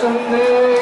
सुनने